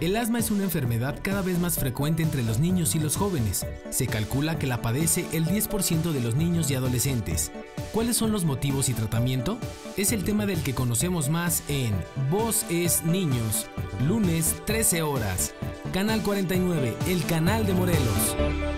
El asma es una enfermedad cada vez más frecuente entre los niños y los jóvenes. Se calcula que la padece el 10% de los niños y adolescentes. ¿Cuáles son los motivos y tratamiento? Es el tema del que conocemos más en Voz es Niños, lunes 13 horas. Canal 49, el canal de Morelos.